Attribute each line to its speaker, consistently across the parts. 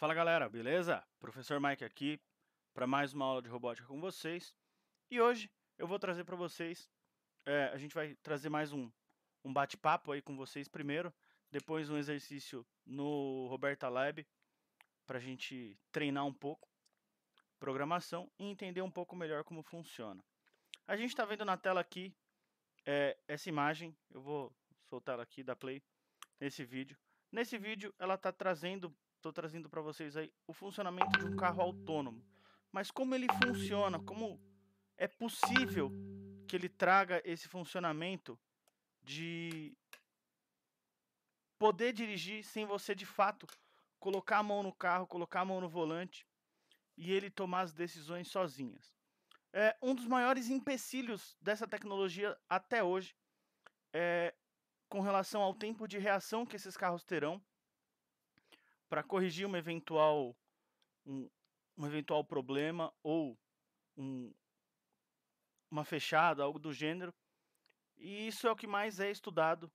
Speaker 1: Fala galera, beleza? Professor Mike aqui para mais uma aula de robótica com vocês. E hoje eu vou trazer para vocês, é, a gente vai trazer mais um, um bate-papo aí com vocês primeiro, depois um exercício no Roberta Lab para a gente treinar um pouco programação e entender um pouco melhor como funciona. A gente está vendo na tela aqui é, essa imagem, eu vou soltar ela aqui da play nesse vídeo. Nesse vídeo ela está trazendo estou trazendo para vocês aí o funcionamento de um carro autônomo. Mas como ele funciona, como é possível que ele traga esse funcionamento de poder dirigir sem você de fato colocar a mão no carro, colocar a mão no volante e ele tomar as decisões sozinhas. É um dos maiores empecilhos dessa tecnologia até hoje é com relação ao tempo de reação que esses carros terão para corrigir uma eventual, um, um eventual problema ou um, uma fechada, algo do gênero. E isso é o que mais é estudado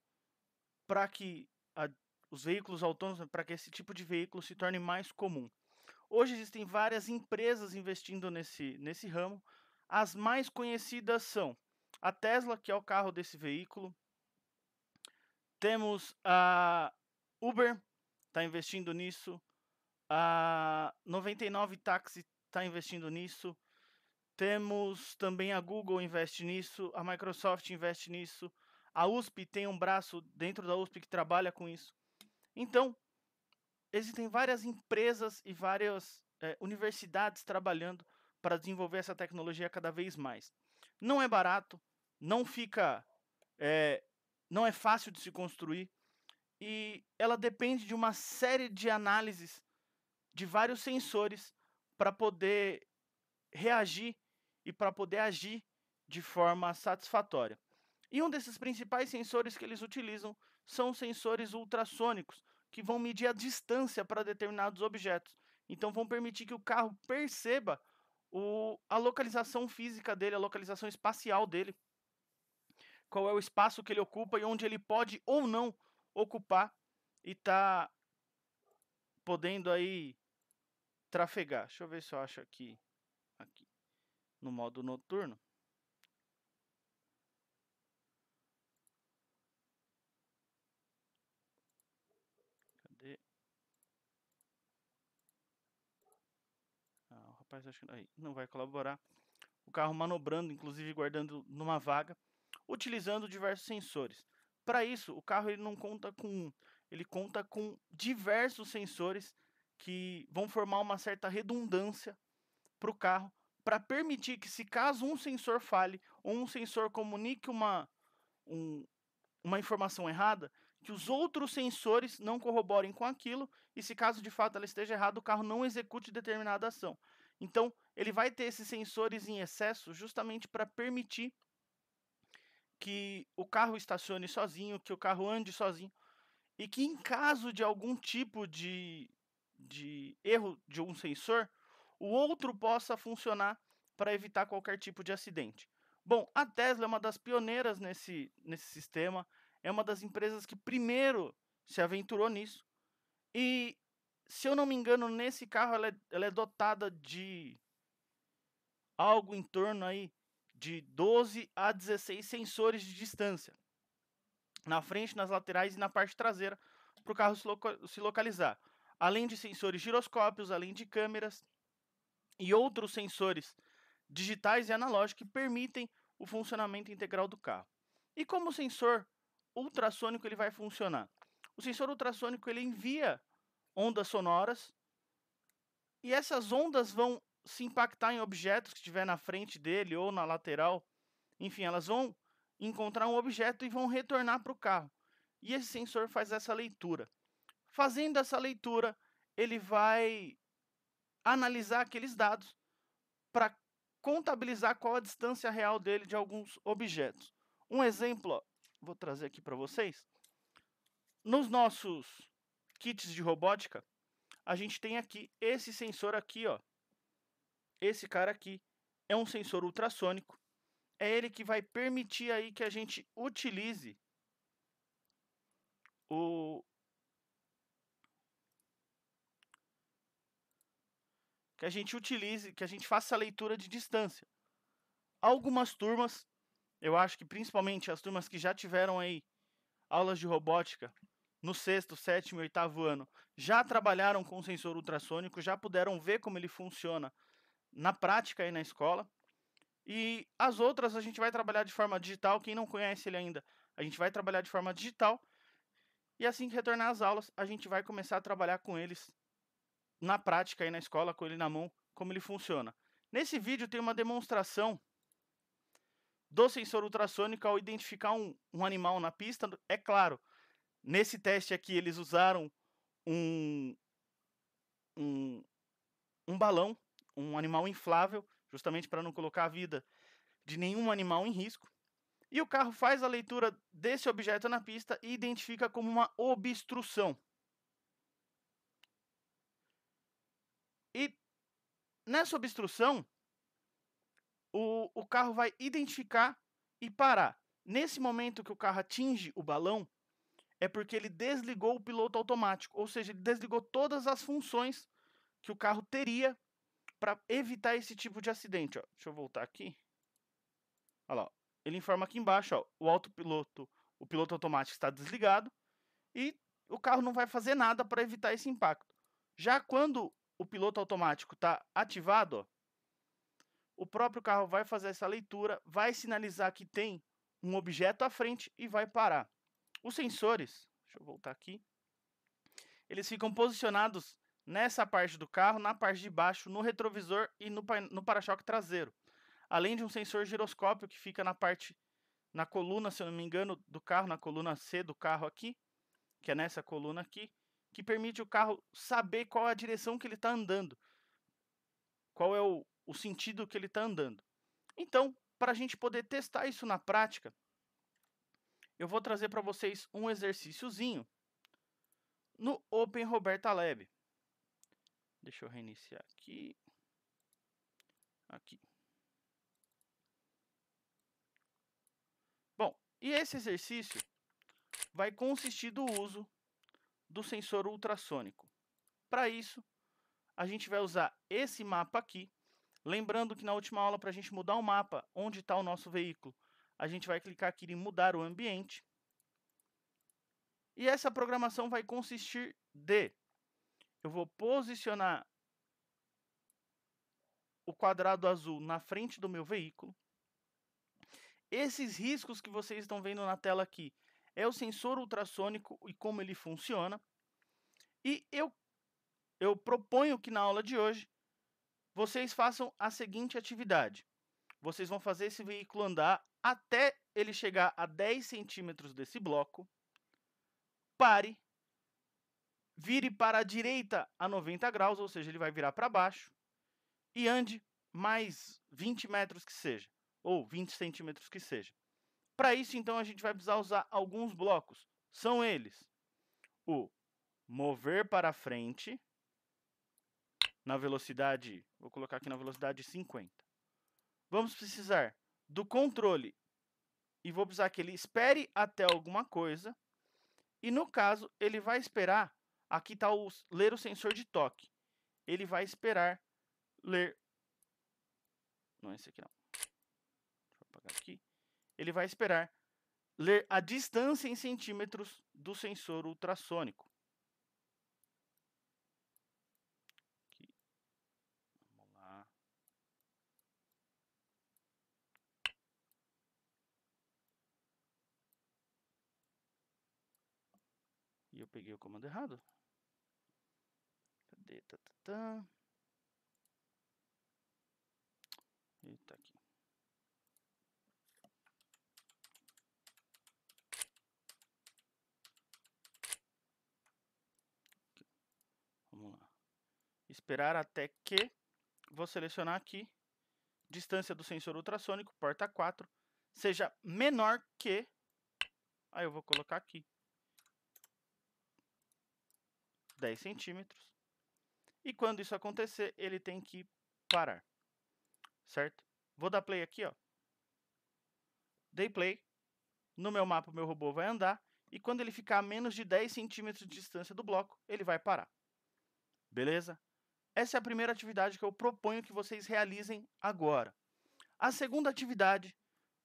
Speaker 1: para que a, os veículos autônomos, para que esse tipo de veículo se torne mais comum. Hoje existem várias empresas investindo nesse, nesse ramo. As mais conhecidas são a Tesla, que é o carro desse veículo. Temos a Uber, está investindo nisso. A 99 Taxi está investindo nisso. Temos também a Google investe nisso, a Microsoft investe nisso, a USP tem um braço dentro da USP que trabalha com isso. Então, existem várias empresas e várias é, universidades trabalhando para desenvolver essa tecnologia cada vez mais. Não é barato, não fica, é, não é fácil de se construir, e ela depende de uma série de análises de vários sensores para poder reagir e para poder agir de forma satisfatória. E um desses principais sensores que eles utilizam são sensores ultrassônicos, que vão medir a distância para determinados objetos. Então vão permitir que o carro perceba o, a localização física dele, a localização espacial dele, qual é o espaço que ele ocupa e onde ele pode ou não ocupar e tá podendo aí trafegar. Deixa eu ver se eu acho aqui, aqui no modo noturno. Cadê? Ah, o rapaz acho que aí não vai colaborar. O carro manobrando, inclusive guardando numa vaga, utilizando diversos sensores. Para isso, o carro ele não conta com ele conta com diversos sensores que vão formar uma certa redundância para o carro, para permitir que, se caso um sensor falhe ou um sensor comunique uma, um, uma informação errada, que os outros sensores não corroborem com aquilo e, se caso de fato ela esteja errada, o carro não execute determinada ação. Então, ele vai ter esses sensores em excesso justamente para permitir que o carro estacione sozinho, que o carro ande sozinho, e que em caso de algum tipo de, de erro de um sensor, o outro possa funcionar para evitar qualquer tipo de acidente. Bom, a Tesla é uma das pioneiras nesse, nesse sistema, é uma das empresas que primeiro se aventurou nisso. E, se eu não me engano, nesse carro ela é, ela é dotada de algo em torno aí de 12 a 16 sensores de distância na frente, nas laterais e na parte traseira para o carro se, loca se localizar. Além de sensores giroscópios, além de câmeras e outros sensores digitais e analógicos que permitem o funcionamento integral do carro. E como o sensor ultrassônico ele vai funcionar? O sensor ultrassônico ele envia ondas sonoras e essas ondas vão se impactar em objetos que estiver na frente dele ou na lateral, enfim, elas vão encontrar um objeto e vão retornar para o carro. E esse sensor faz essa leitura. Fazendo essa leitura, ele vai analisar aqueles dados para contabilizar qual a distância real dele de alguns objetos. Um exemplo, ó, vou trazer aqui para vocês. Nos nossos kits de robótica, a gente tem aqui esse sensor aqui, ó, esse cara aqui é um sensor ultrassônico. É ele que vai permitir aí que a gente utilize o que a gente utilize, que a gente faça a leitura de distância. Algumas turmas, eu acho que principalmente as turmas que já tiveram aí aulas de robótica no sexto, sétimo e oitavo ano, já trabalharam com sensor ultrassônico, já puderam ver como ele funciona na prática aí na escola. E as outras a gente vai trabalhar de forma digital. Quem não conhece ele ainda, a gente vai trabalhar de forma digital. E assim que retornar às aulas, a gente vai começar a trabalhar com eles na prática aí na escola, com ele na mão, como ele funciona. Nesse vídeo tem uma demonstração do sensor ultrassônico ao identificar um, um animal na pista. É claro, nesse teste aqui eles usaram um, um, um balão, um animal inflável, justamente para não colocar a vida de nenhum animal em risco. E o carro faz a leitura desse objeto na pista e identifica como uma obstrução. E nessa obstrução, o, o carro vai identificar e parar. Nesse momento que o carro atinge o balão, é porque ele desligou o piloto automático, ou seja, ele desligou todas as funções que o carro teria para evitar esse tipo de acidente. Ó. Deixa eu voltar aqui. Olha lá, ele informa aqui embaixo, ó, o autopiloto, o piloto automático está desligado e o carro não vai fazer nada para evitar esse impacto. Já quando o piloto automático está ativado, ó, o próprio carro vai fazer essa leitura, vai sinalizar que tem um objeto à frente e vai parar. Os sensores, deixa eu voltar aqui, eles ficam posicionados nessa parte do carro, na parte de baixo, no retrovisor e no, no para-choque traseiro. Além de um sensor giroscópio que fica na parte, na coluna, se eu não me engano, do carro, na coluna C do carro aqui, que é nessa coluna aqui, que permite o carro saber qual é a direção que ele está andando, qual é o, o sentido que ele está andando. Então, para a gente poder testar isso na prática, eu vou trazer para vocês um exercíciozinho no Open Roberta Lab. Deixa eu reiniciar aqui. Aqui. Bom, e esse exercício vai consistir do uso do sensor ultrassônico. Para isso, a gente vai usar esse mapa aqui. Lembrando que na última aula, para a gente mudar o mapa onde está o nosso veículo, a gente vai clicar aqui em mudar o ambiente. E essa programação vai consistir de eu vou posicionar o quadrado azul na frente do meu veículo. Esses riscos que vocês estão vendo na tela aqui é o sensor ultrassônico e como ele funciona. E eu, eu proponho que na aula de hoje vocês façam a seguinte atividade. Vocês vão fazer esse veículo andar até ele chegar a 10 centímetros desse bloco. Pare vire para a direita a 90 graus, ou seja, ele vai virar para baixo, e ande mais 20 metros que seja, ou 20 centímetros que seja. Para isso, então, a gente vai precisar usar alguns blocos. São eles o mover para frente, na velocidade, vou colocar aqui na velocidade 50. Vamos precisar do controle, e vou precisar que ele espere até alguma coisa, e no caso, ele vai esperar Aqui está o ler o sensor de toque. Ele vai esperar ler. Não é esse aqui não. Eu apagar aqui. Ele vai esperar ler a distância em centímetros do sensor ultrassônico. Aqui. Vamos lá. E eu peguei o comando errado. Cadê? Tá, tá, tá. Eita, aqui. aqui. Vamos lá. Esperar até que. Vou selecionar aqui. Distância do sensor ultrassônico, porta 4, seja menor que. Aí eu vou colocar aqui. 10 centímetros. E quando isso acontecer, ele tem que parar. Certo? Vou dar play aqui, ó. Dei play. No meu mapa, o meu robô vai andar. E quando ele ficar a menos de 10 centímetros de distância do bloco, ele vai parar. Beleza? Essa é a primeira atividade que eu proponho que vocês realizem agora. A segunda atividade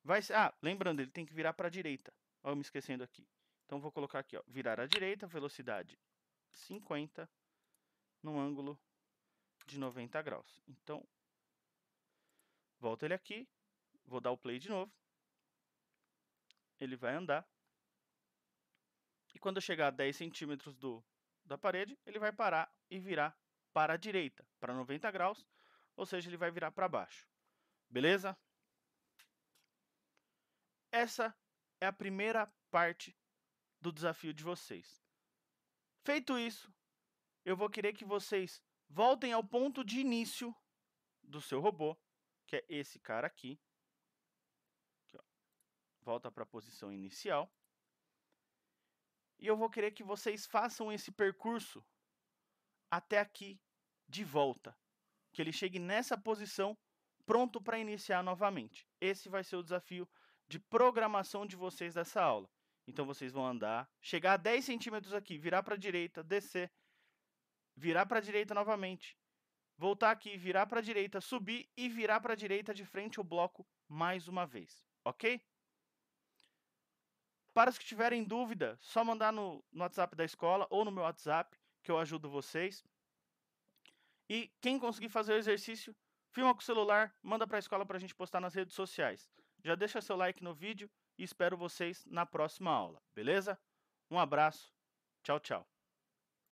Speaker 1: vai ser... Ah, lembrando, ele tem que virar para a direita. Olha eu me esquecendo aqui. Então, vou colocar aqui, ó, virar à direita, velocidade 50, no ângulo de 90 graus. Então, volta ele aqui, vou dar o play de novo. Ele vai andar. E quando chegar a 10 centímetros do, da parede, ele vai parar e virar para a direita, para 90 graus, ou seja, ele vai virar para baixo. Beleza? Essa é a primeira parte do desafio de vocês. Feito isso, eu vou querer que vocês voltem ao ponto de início do seu robô, que é esse cara aqui. aqui Volta para a posição inicial. E eu vou querer que vocês façam esse percurso até aqui de volta. Que ele chegue nessa posição pronto para iniciar novamente. Esse vai ser o desafio de programação de vocês dessa aula. Então vocês vão andar, chegar a 10 centímetros aqui, virar para a direita, descer, virar para a direita novamente, voltar aqui, virar para a direita, subir e virar para a direita de frente ao bloco mais uma vez, ok? Para os que tiverem dúvida, só mandar no, no WhatsApp da escola ou no meu WhatsApp, que eu ajudo vocês. E quem conseguir fazer o exercício, filma com o celular, manda para a escola para a gente postar nas redes sociais. Já deixa seu like no vídeo e espero vocês na próxima aula, beleza? Um abraço, tchau, tchau.